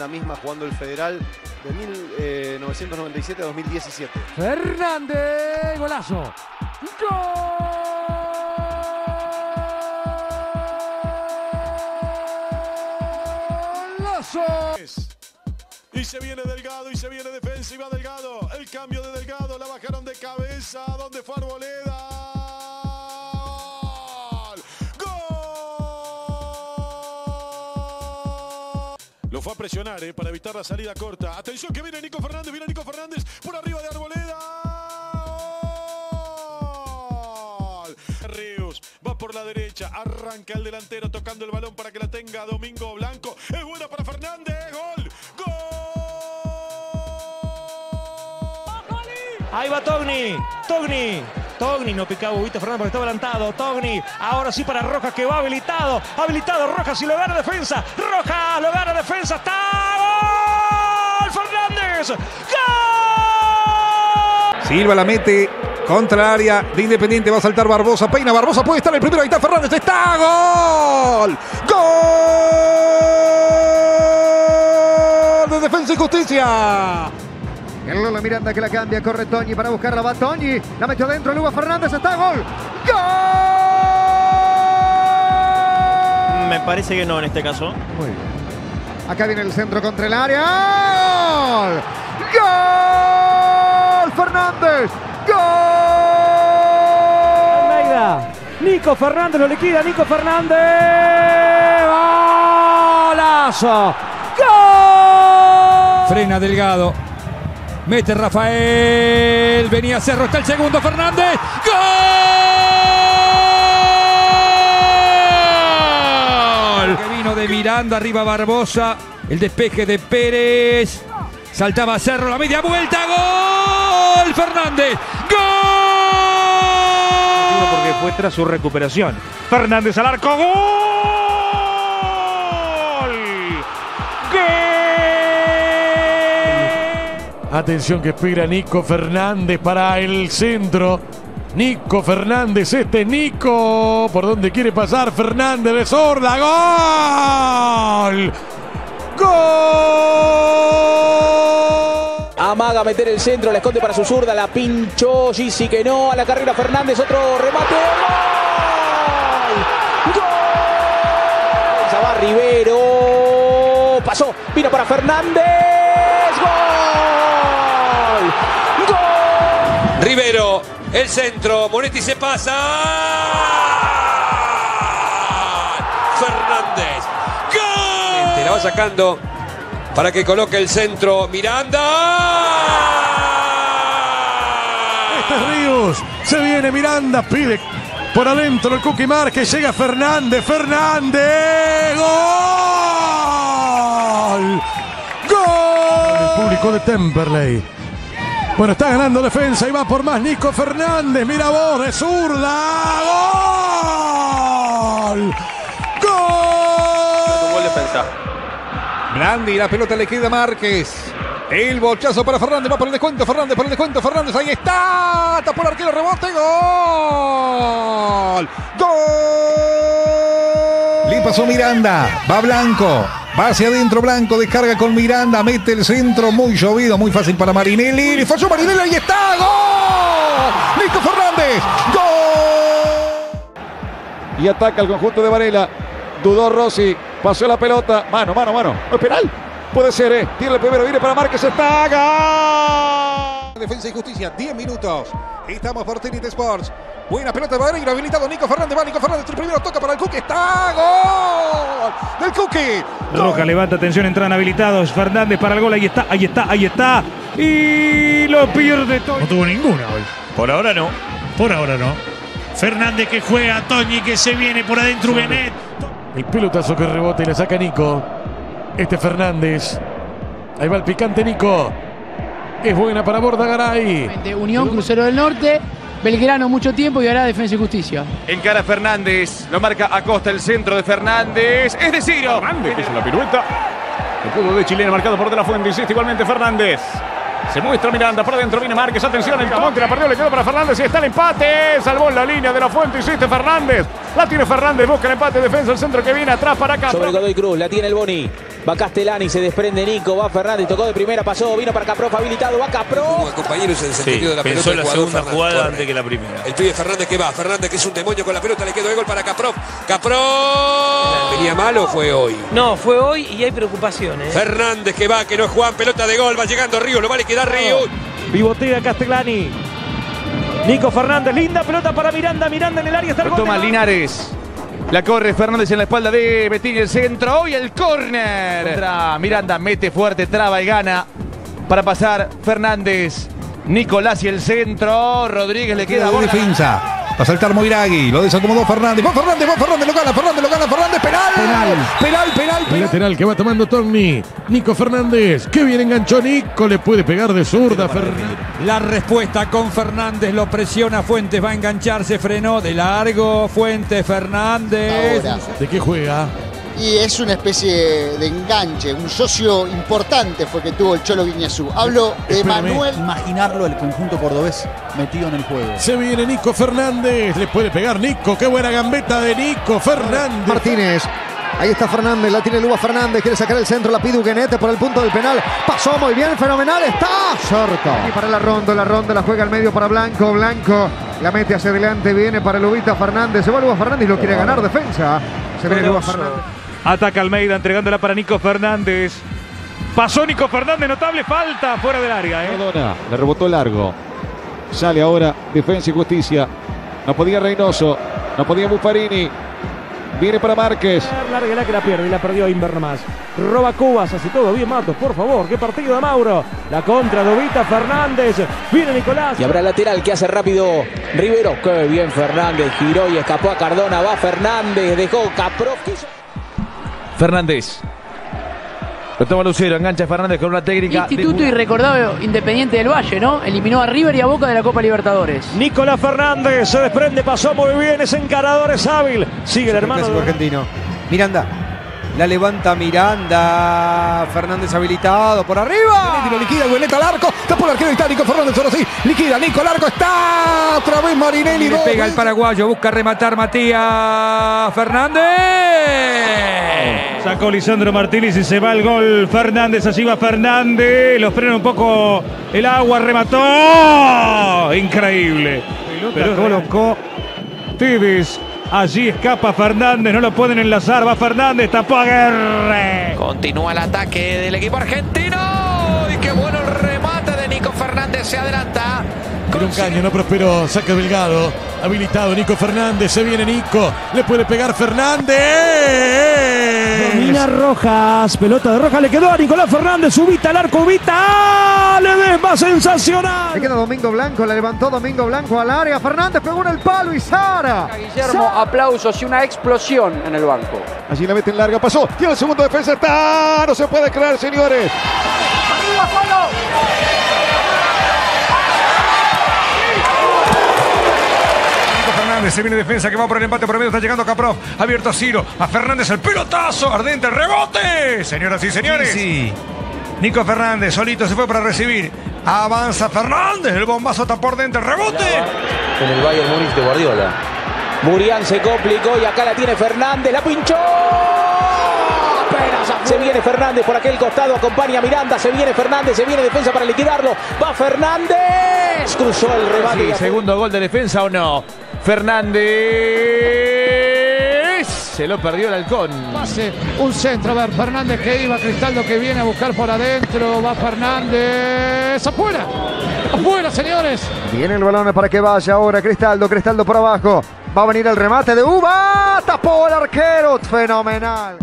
en la misma jugando el Federal de 1997 a 2017. Fernández, golazo. Golazo. Y se viene Delgado y se viene defensa y va Delgado. El cambio de Delgado, la bajaron de cabeza. ¿Dónde fue Arboleda? Lo fue a presionar eh, para evitar la salida corta. Atención que viene Nico Fernández, viene Nico Fernández por arriba de Arboleda. ¡Gol! Ríos va por la derecha, arranca el delantero tocando el balón para que la tenga Domingo Blanco. Es buena para Fernández, gol, gol. Ahí va Togni, Togni, Togni no picaba Huguito Fernández porque estaba adelantado. Togni, ahora sí para Rojas que va habilitado. Habilitado Rojas y lo gana defensa. Rojas lo gana defensa. ¡Está! ¡Gol! ¡Fernández! ¡Gol! Silva la mete contra el área de Independiente. Va a saltar Barbosa. Peina Barbosa. Puede estar el primero. Ahí está Fernández. ¡Está! ¡Gol! ¡Gol! De Defensa y Justicia. El Lola Miranda que la cambia, corre Toñi para buscarla, va Toñi, la metió dentro, Lugo Fernández, está gol. ¡Gol! Me parece que no en este caso. Muy bien. Acá viene el centro contra el área. ¡Gol! ¡Gol! Fernández. ¡Gol! Almeida. Nico Fernández lo liquida. Nico Fernández. Golazo. ¡Gol! Frena Delgado. Mete Rafael. Venía Cerro. Está el segundo. Fernández. ¡Gol! Que vino de Miranda. Arriba Barbosa. El despeje de Pérez. Saltaba Cerro. La media vuelta. ¡Gol! Fernández. ¡Gol! Porque fue tras su recuperación. Fernández al arco. ¡Gol! ¡Gol! Atención que espera Nico Fernández para el centro. Nico Fernández, este es Nico. ¿Por dónde quiere pasar Fernández de sorda? ¡Gol! ¡Gol! Amaga meter el centro, la esconde para su zurda, la pinchó Gisi que no, a la carrera Fernández, otro remate. ¡Gol! ¡Gol! Ya va Rivero. Pasó, vino para Fernández. El centro, Monetti se pasa. Fernández. ¡Gol! La va sacando para que coloque el centro Miranda. Este es Ríos. Se viene Miranda, pide por adentro el Cookie Márquez. Llega Fernández. Fernández. ¡Gol! ¡Gol! El público de Temperley. Bueno, está ganando defensa y va por más Nico Fernández. Mira vos, de zurda. ¡Gol! ¡Gol! Defensa. Blandi, la pelota le queda a Márquez. El bochazo para Fernández, va por el descuento, Fernández por el descuento, Fernández, ahí está, está por arquero, rebote, gol, gol. Le pasó Miranda, va Blanco, va hacia adentro Blanco, descarga con Miranda, mete el centro, muy llovido, muy fácil para Marinelli, falló Marinelli, ahí está, gol, Nico Fernández, gol. y ataca el conjunto de Varela. Dudó Rossi, pasó la pelota. Mano, mano, mano. ¿No es penal? Puede ser, ¿eh? Tiene el primero, viene para Márquez, está. ¡Gol! Defensa y Justicia, 10 minutos. Estamos por Tenit Sports. Buena pelota de Vareiro, habilitado Nico Fernández. Va Nico Fernández, el primero toca para el Cookie. ¡Está! ¡Gol! Del Cookie. Roja levanta atención, entran habilitados. Fernández para el gol, ahí está, ahí está, ahí está. Y lo pierde todo. No tuvo ninguna hoy. Por ahora no. Por ahora no. Fernández que juega, Toñi que se viene por adentro, Benet. El pelotazo que rebota y le saca Nico. Este Fernández. Ahí va el picante Nico. Es buena para Bordagaray. Unión Crucero del Norte, Belgrano mucho tiempo y ahora Defensa y Justicia. Encara Fernández, lo marca Acosta el centro de Fernández. Es de Ciro. Fernández que hizo la pirueta. El fútbol de chilena marcado por De La Fuente. Insiste igualmente Fernández. Se muestra Miranda, por adentro viene Márquez, atención, el Camonte la perdió, le quedó para Fernández y está el empate, salvó en la línea de la fuente, insiste Fernández, la tiene Fernández, busca el empate, defensa, el centro que viene atrás para acá. Sobre Godoy Cruz, la tiene el Boni. Va Castellani, se desprende Nico, va Fernández, tocó de primera, pasó, vino para Caprof, habilitado, va Caprof. compañero se Sí, desentendió de la pensó pelota. en la el segunda Fernández. jugada Corre. antes que la primera. El pibe Fernández que va, Fernández que es un demonio con la pelota, le quedó de gol para Caprov. Caprov. ¿Venía mal o fue hoy? No, fue hoy y hay preocupaciones. ¿eh? Fernández que va, que no es Juan, pelota de gol, va llegando Río, lo va a liquidar Río. Pivotea Castellani. Nico Fernández, linda pelota para Miranda. Miranda en el área está el gol toma de- Linares. La corre Fernández en la espalda de Betín el centro. Hoy el córner. Contra Miranda mete fuerte, traba y gana. Para pasar Fernández. Nicolás y el centro. Rodríguez le queda bola. defensa. Va a saltar Moiragui. Lo desacomodó Fernández. Va Fernández, va Fernández, lo gana, Fernández, lo gana, Fernández. Penal. Penal, penal, penal. El lateral que va tomando Togni. Nico Fernández. Qué bien enganchó Nico. Le puede pegar de zurda Fernández. La respuesta con Fernández lo presiona Fuentes, va a engancharse, frenó de largo Fuentes Fernández. Ahora. ¿De qué juega? Y es una especie de enganche, un socio importante fue que tuvo el Cholo Guiñazú. Hablo de Espérame. Manuel. Imaginarlo el conjunto cordobés metido en el juego. Se viene Nico Fernández. Le puede pegar Nico. Qué buena gambeta de Nico Fernández. Martínez. Ahí está Fernández, la tiene Luba Fernández, quiere sacar el centro, la pide Uguenete por el punto del penal. Pasó muy bien, fenomenal, está Sorto. Y para la ronda, la ronda la juega al medio para Blanco, Blanco la mete hacia adelante, viene para Lubita Fernández, se va Luba Fernández y lo quiere ganar defensa. Se viene Luba Fernández. Ataca Almeida entregándola para Nico Fernández. Pasó Nico Fernández, notable falta fuera del área. ¿eh? Maradona, le rebotó largo. Sale ahora Defensa y Justicia. No podía Reynoso, no podía Buffarini. Viene para Márquez. Larga que la pierde y la perdió Inver nomás. Roba Cubas, hace todo bien Matos, por favor. Qué partido de Mauro. La contra, Dovita Fernández. Viene Nicolás. Y habrá lateral que hace rápido Rivero. Qué bien Fernández, giró y escapó a Cardona. Va Fernández, dejó Caprof. Fernández. Lo toma Lucero, engancha Fernández con una técnica. de- Instituto y recordado Independiente del Valle, ¿no? Eliminó a River y a Boca de la Copa Libertadores. Nicolás Fernández se desprende, pasó muy bien, es encarador, es hábil. Sigue el hermano. argentino. Miranda. La levanta Miranda. Fernández habilitado por arriba. Lo liquida al arco. Tapó el arquero y está Nico Fernández. Ahora sí. Liquida Nico al arco. Está otra vez Marinelli. Y le pega el paraguayo, busca rematar Matías Fernández. Sacó Lisandro Martínez y se va el gol. Fernández, allí va Fernández. Lo frena un poco el agua, remató. Increíble. Pero colocó Tevez. Allí escapa Fernández, no lo pueden enlazar. Va Fernández, tapó a Guerre. Continúa el ataque del equipo argentino. Y qué bueno el remate de Nico Fernández. Se adelanta. Un caño, no prosperó. Saca Delgado. Habilitado Nico Fernández. Se viene Nico. Le puede pegar Fernández. Domina Rojas, pelota de Rojas, le quedó a Nicolás Fernández, Ubita al arco, Ubita, ¡Ah! desma sensacional. Le queda Domingo Blanco, la levantó Domingo Blanco al área. Fernández pegó en el palo y Sara. Guillermo, aplausos y una explosión en el banco. Allí la mete en larga, pasó. Tiene el segundo defensa. Está. No se puede creer, señores. Fernández se viene defensa que va por el empate por el medio. Está llegando Caprov. Abierto a Ciro. A Fernández el pelotazo. Ardente el rebote. Señoras y señores. Sí, Nico Fernández solito se fue para recibir. Avanza Fernández. El bombazo está por dentro. El rebote. En el Bayern Múnich de Guardiola. Murián se complicó y acá la tiene Fernández, la pinchó. Se viene Fernández por aquel costado, acompaña a Miranda, se viene Fernández, se viene defensa para liquidarlo. Va Fernández, cruzó el remate. Sí, segundo gol de defensa o no. Fernández. Se lo perdió el halcón. Pase, un centro, a ver, Fernández que iba, Cristaldo que viene a buscar por adentro, va Fernández, afuera, afuera señores. Viene el balón para que vaya ahora Cristaldo, Cristaldo por abajo. Va a venir el remate de Uva. Tapó el arquero. Fenomenal.